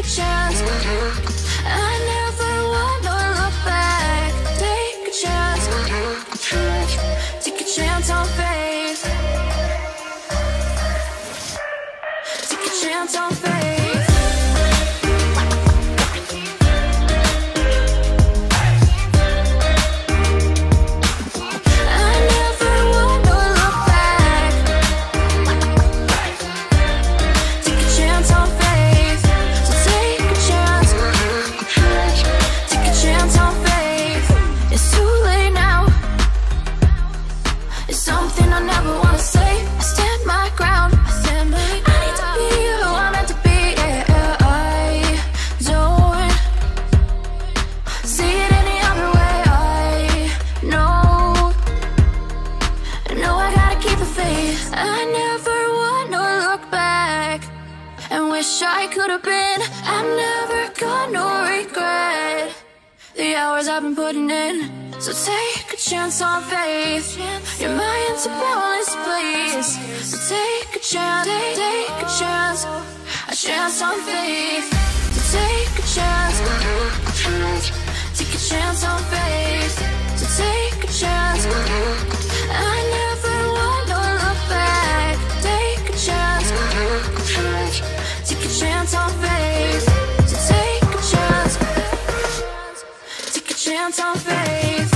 A chance. Have been. I'm never gonna regret the hours I've been putting in. So take a chance on faith. Your mind's a bonus, please. So take a chance, take a chance, a chance on faith. So take a chance, take a chance on faith. So take a chance. Chance on faith.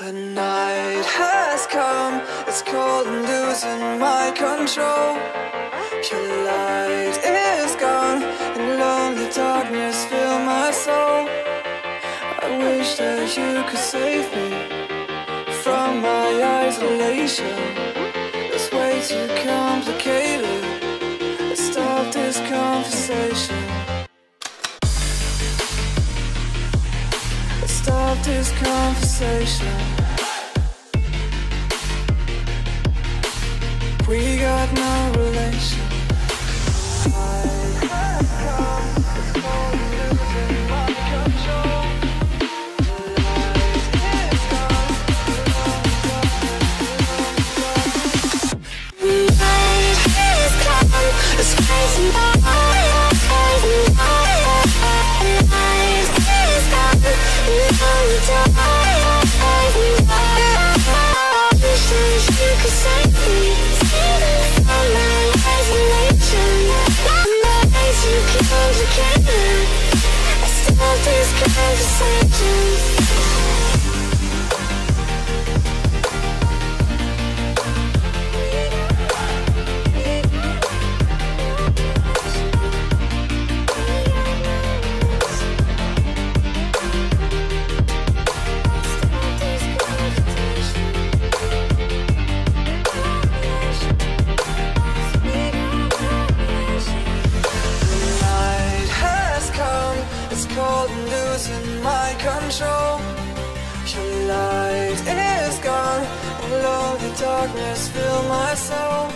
The night has come, it's cold and losing my control. Your light is gone, and lonely darkness fill my soul. I wish that you could save me from my isolation. It's way too complicated. Let's stop this conversation. Stop this conversation. We got no It's control. Your light is gone, and lonely darkness fill my soul.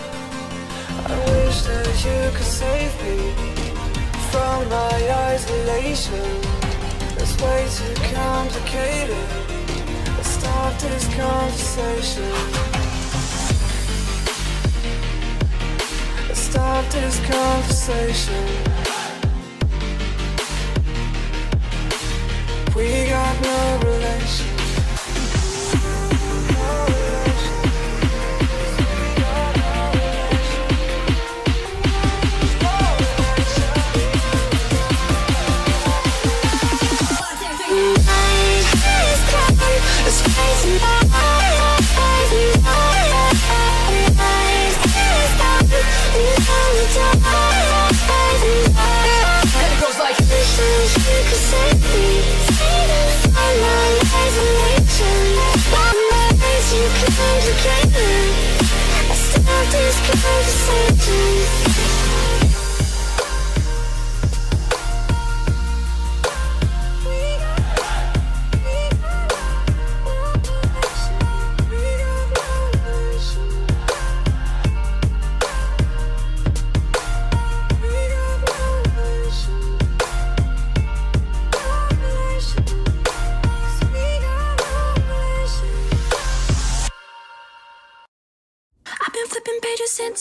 I wish that you could save me from my isolation. It's way too complicated. Let's stop this conversation. Let's stop this conversation. We got no relation. Start these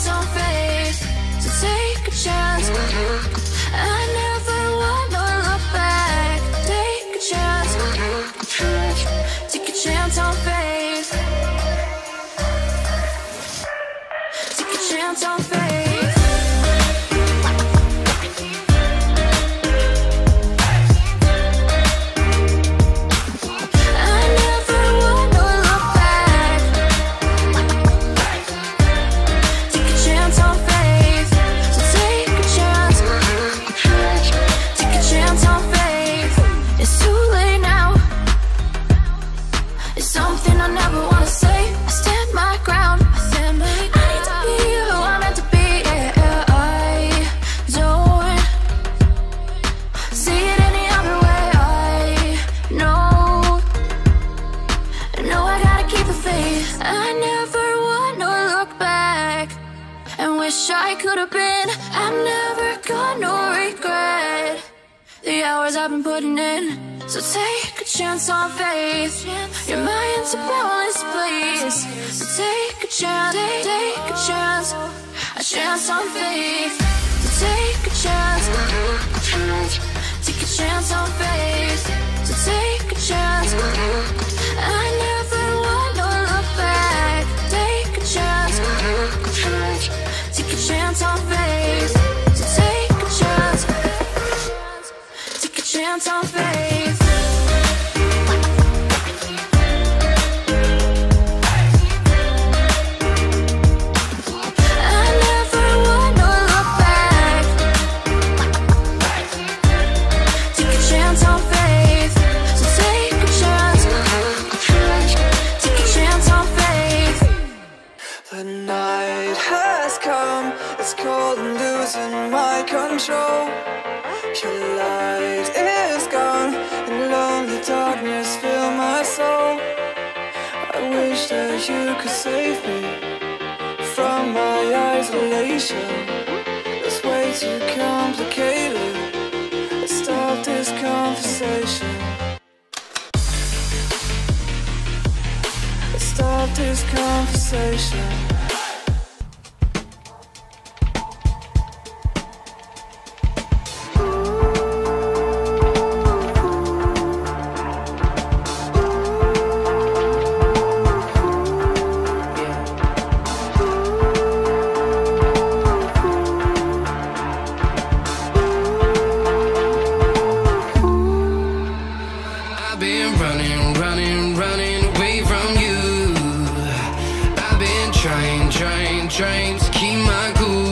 Chance on faith. So take a chance. I never wanna look back. Take a chance, take a chance on faith. Take a chance on faith. Hours I've been putting in. So take a chance on faith. Your mind's a boundless place. So take a chance, take, take a chance, a chance on faith. So take a chance, take a chance on faith. So take a chance. I never you could save me from my isolation. It's way too complicated. Let's stop this conversation. Let's stop this conversation. To keep my cool.